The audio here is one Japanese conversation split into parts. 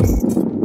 you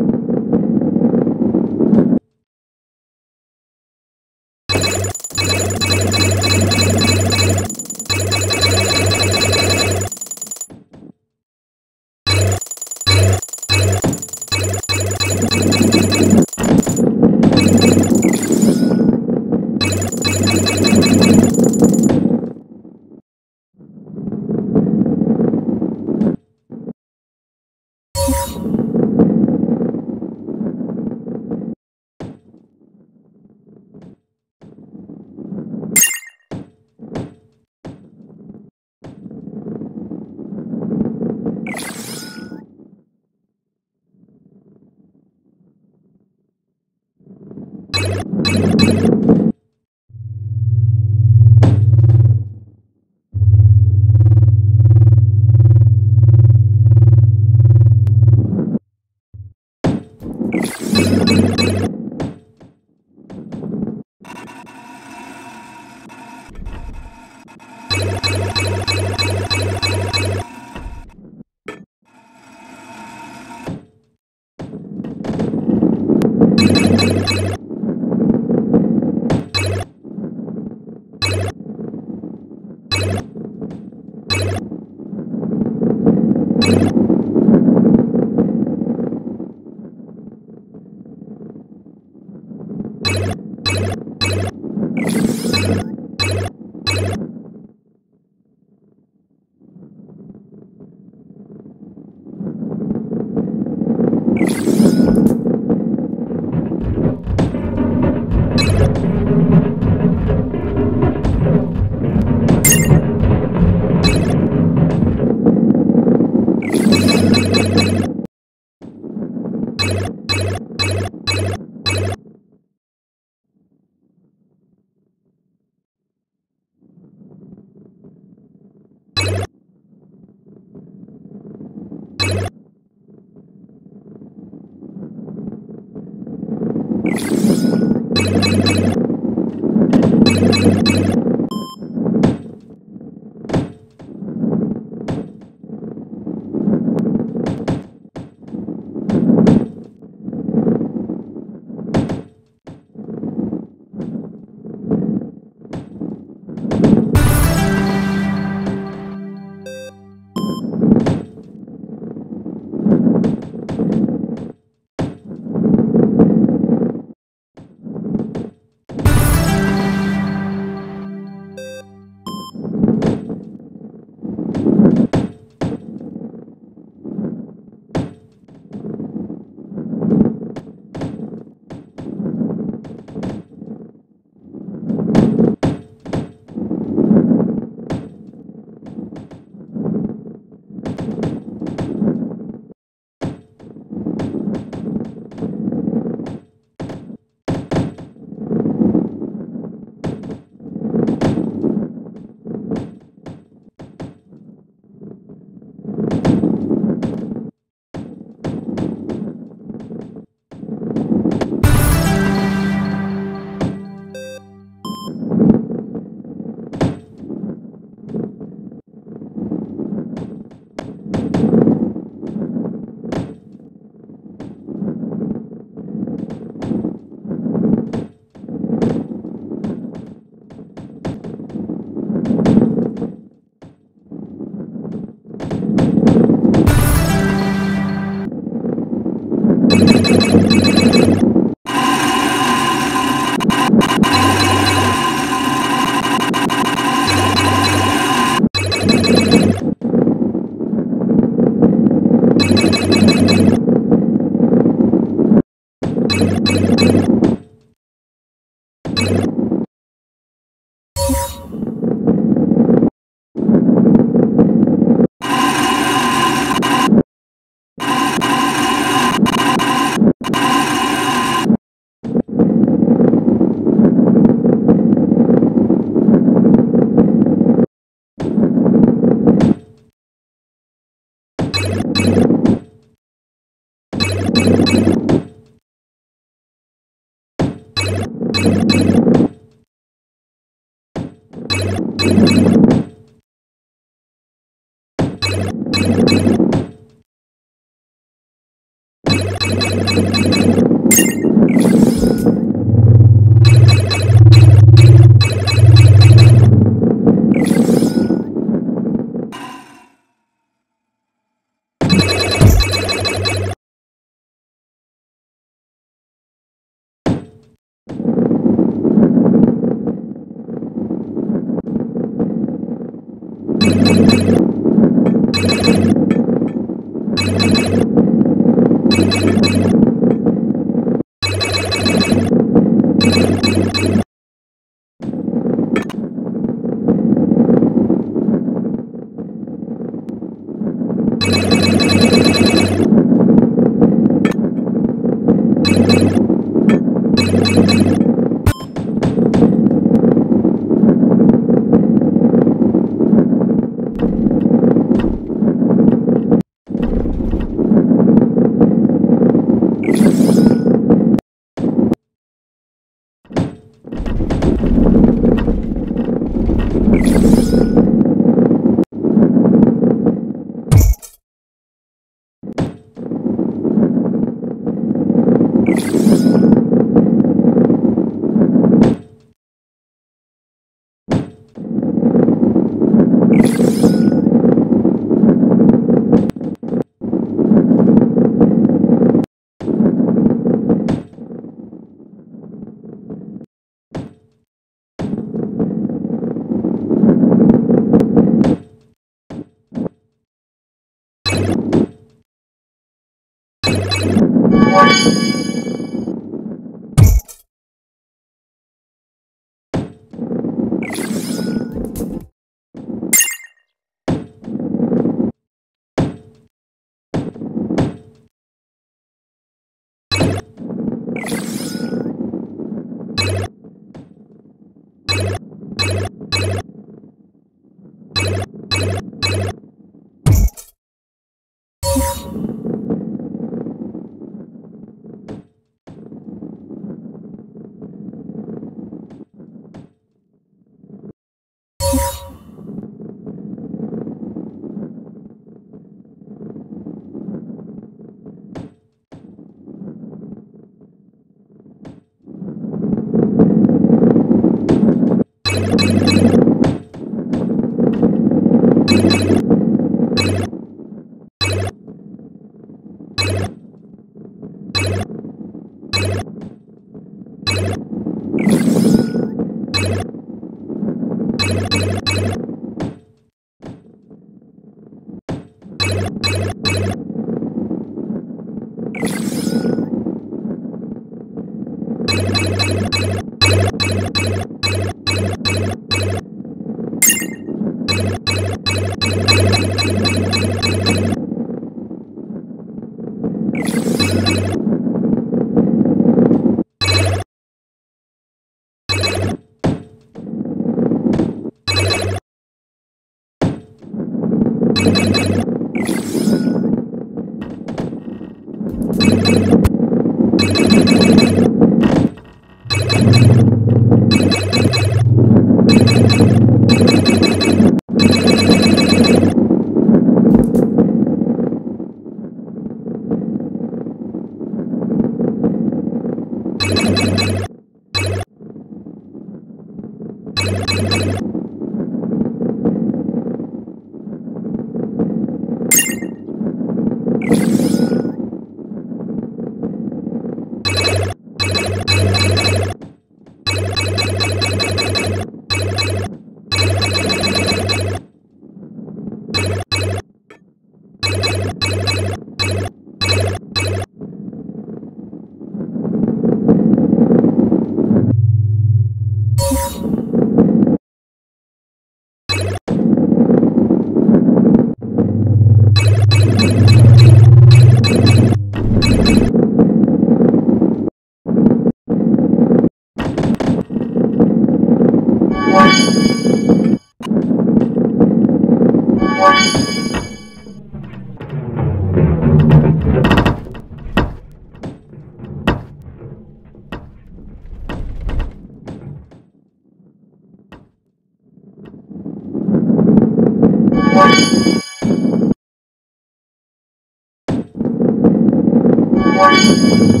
Bye.